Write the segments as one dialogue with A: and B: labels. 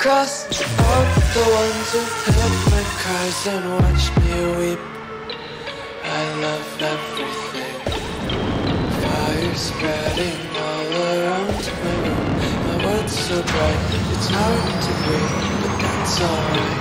A: cross out the ones who heard my cries and watched me weep. I love everything. Fire spreading all around my room. My words so bright, it's hard to breathe, but that's alright.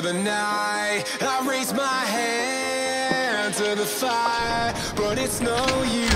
A: the
B: night. I raise my hand to the fire But it's no use.